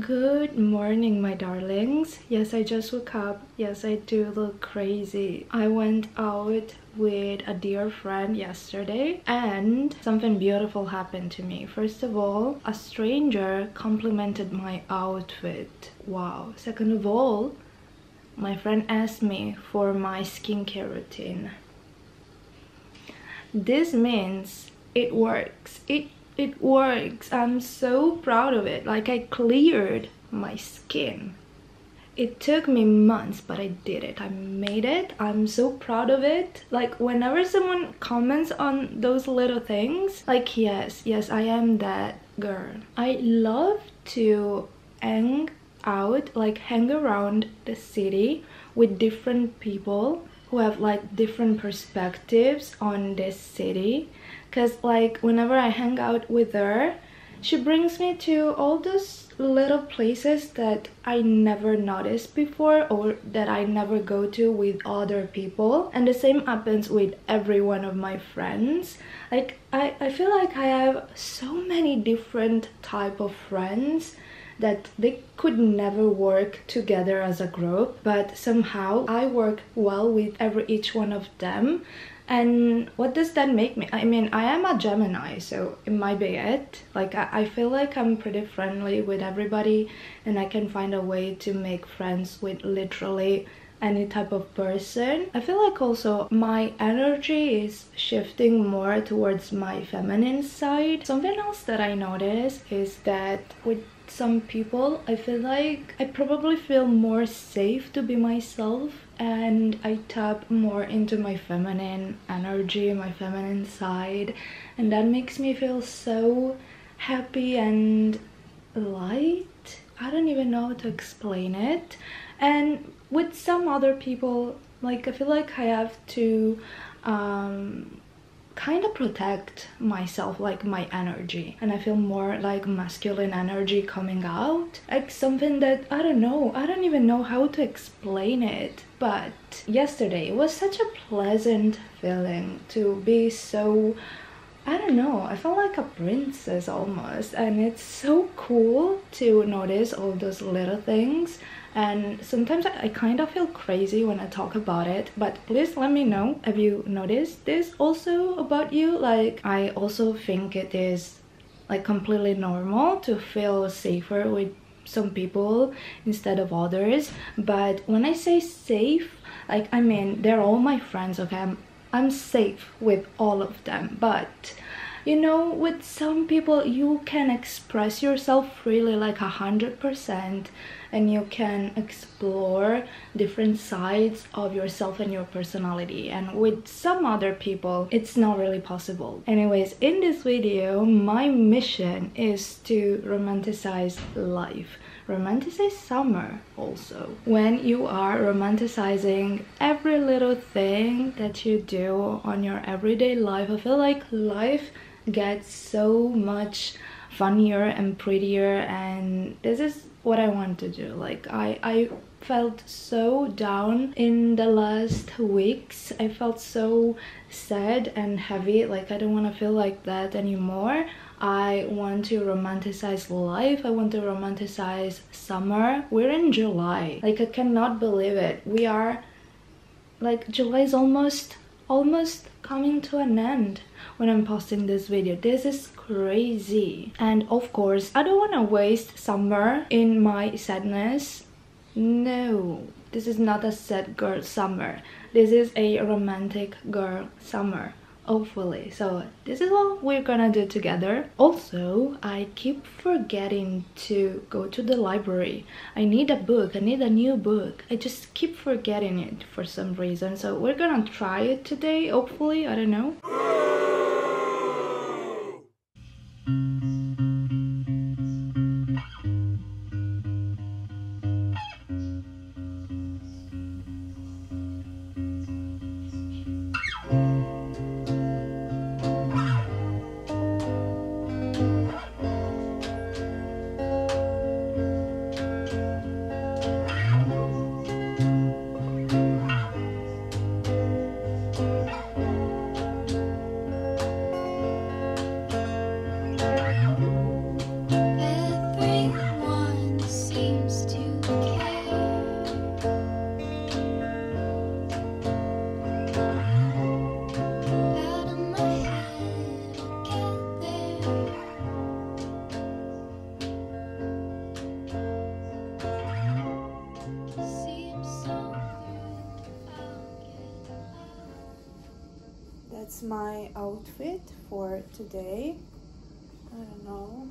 Good morning, my darlings. Yes, I just woke up. Yes, I do look crazy. I went out with a dear friend yesterday and something beautiful happened to me. First of all, a stranger complimented my outfit. Wow. Second of all, my friend asked me for my skincare routine. This means it works. It it works. I'm so proud of it. Like i cleared my skin. It took me months but i did it. I made it. I'm so proud of it. Like whenever someone comments on those little things like yes yes i am that girl. I love to hang out like hang around the city with different people who have like different perspectives on this city because like whenever I hang out with her she brings me to all those little places that I never noticed before or that I never go to with other people. And the same happens with every one of my friends. Like I, I feel like I have so many different type of friends that they could never work together as a group but somehow I work well with every each one of them and what does that make me? I mean i am a gemini so it might be it. Like I, feel like i'm pretty friendly with everybody and i can find a way to make friends with literally any type of person. I feel like also my energy is shifting more towards my feminine side. Something else that i notice is that with some people i feel like i probably feel more safe to be myself and i tap more into my feminine energy my feminine side and that makes me feel so happy and light. I don't even know how to explain it. And with some other people like i feel like i have to um kind of protect myself like my energy. And i feel more like masculine energy coming out. Like something that i don't know i don't even know how to explain it. But yesterday it was such a pleasant feeling to be so I don't know, I felt like a princess almost. And it's so cool to notice all those little things and sometimes I, kind of feel crazy when I talk about it but please let me know have you noticed this also about you? Like I also think it is like completely normal to feel safer with some people instead of others. But when I say safe like I mean they're all my friends okay? I'm, I'm safe with all of them. But you know with some people you can express yourself freely like a hundred percent and you can explore different sides of yourself and your personality. And with some other people it's not really possible. Anyways in this video my mission is to romanticize life. Romanticize summer also. When you are romanticizing every little thing that you do on your everyday life i feel like life gets so much funnier and prettier and this is what I want to do. Like I I felt so down in the last weeks. I felt so sad and heavy. Like I don't want to feel like that anymore. I want to romanticize life. I want to romanticize summer. We're in July. Like I cannot believe it. We are like July is almost almost coming to an end when I'm posting this video. This is crazy. And of course, I don't want to waste summer in my sadness. No, this is not a sad girl summer. This is a romantic girl summer hopefully. So this is what we're gonna do together. Also i keep forgetting to go to the library. I need a book. I need a new book. I just keep forgetting it for some reason. So we're gonna try it today hopefully. I don't know my outfit for today. I don't know.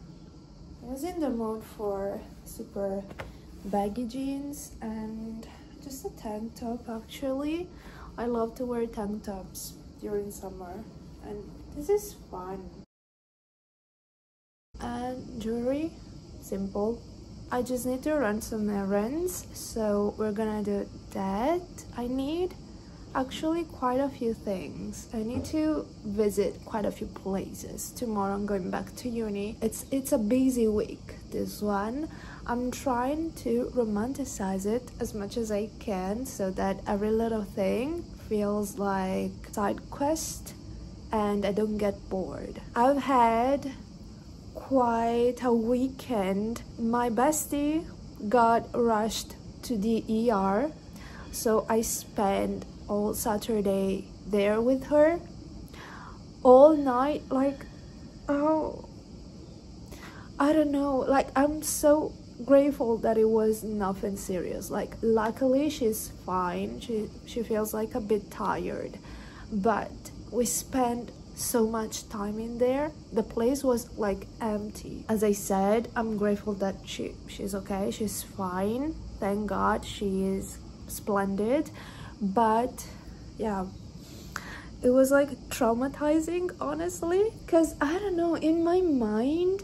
I was in the mood for super baggy jeans and just a tank top actually. I love to wear tank tops during summer and this is fun. And jewelry, simple. I just need to run some errands so we're gonna do that. I need actually quite a few things. I need to visit quite a few places. Tomorrow I'm going back to uni. It's it's a busy week, this one. I'm trying to romanticize it as much as I can so that every little thing feels like side quest and I don't get bored. I've had quite a weekend. My bestie got rushed to the ER so I spent all Saturday there with her. All night like oh I don't know like I'm so grateful that it was nothing serious. Like luckily she's fine. She she feels like a bit tired. But we spent so much time in there. The place was like empty. As i said i'm grateful that she she's okay. She's fine. Thank god she is splendid but yeah. It was like traumatizing honestly because i don't know in my mind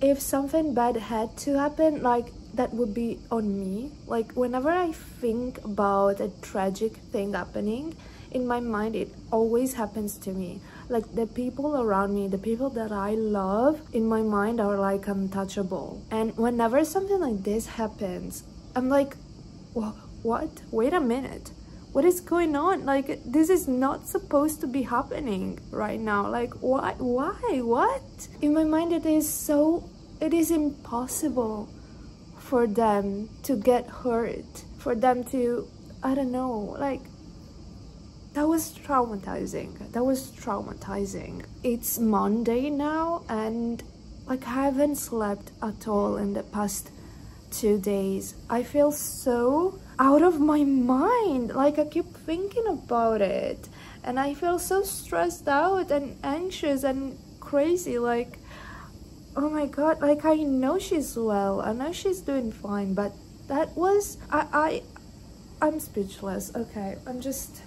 if something bad had to happen like that would be on me. Like whenever i think about a tragic thing happening in my mind it always happens to me. Like the people around me the people that i love in my mind are like untouchable. And whenever something like this happens i'm like well, what? Wait a minute. What is going on? Like this is not supposed to be happening right now. Like why? Why? What? In my mind it is so it is impossible for them to get hurt for them to i don't know like that was traumatizing. That was traumatizing. It's monday now and like i haven't slept at all in the past two days i feel so out of my mind. Like i keep thinking about it. And i feel so stressed out and anxious and crazy. Like oh my god like i know she's well. I know she's doing fine. But that was i i i'm speechless. Okay i'm just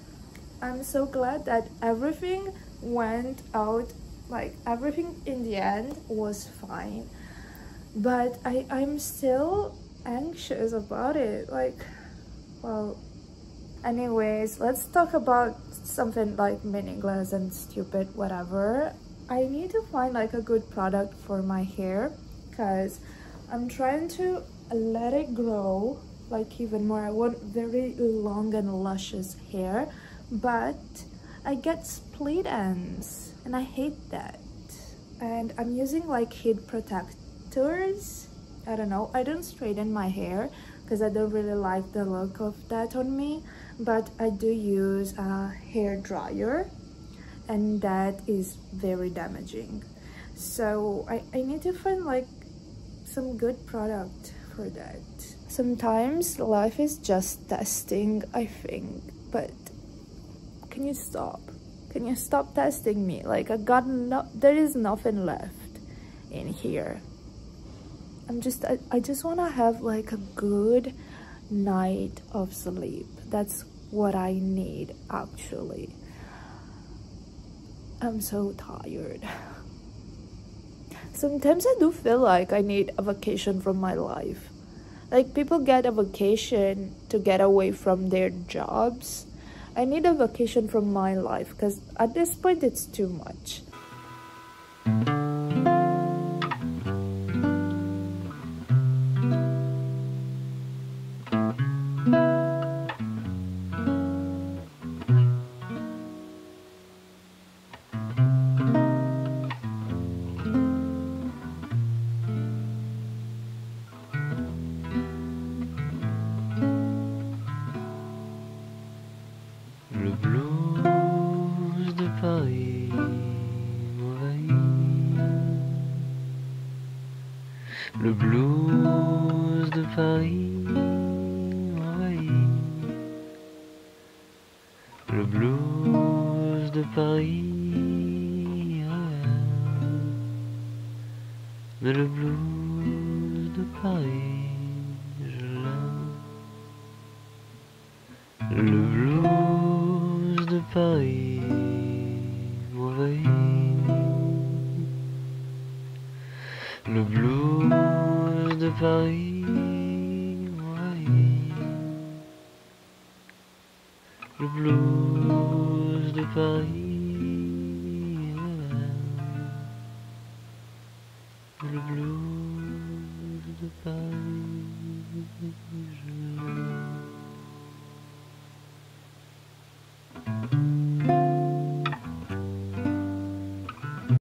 i'm so glad that everything went out like everything in the end was fine but i i'm still anxious about it. Like well anyways let's talk about something like meaningless and stupid whatever. I need to find like a good product for my hair because i'm trying to let it grow like even more. I want very long and luscious hair but i get split ends and i hate that. And i'm using like heat protectors i don't know. I don't straighten my hair because I don't really like the look of that on me but I do use a hair dryer and that is very damaging. So I, I need to find like some good product for that. Sometimes life is just testing I think but can you stop? Can you stop testing me? Like I got no there is nothing left in here I'm just I, I just want to have like a good night of sleep. That's what I need actually. I'm so tired. Sometimes I do feel like I need a vacation from my life. Like people get a vacation to get away from their jobs. I need a vacation from my life because at this point it's too much Mais le blues de Paris, je l'aime. Le blues de Paris m'envahit. Le blues de Paris m'envahit. Le blues de Paris. tableau de Paris.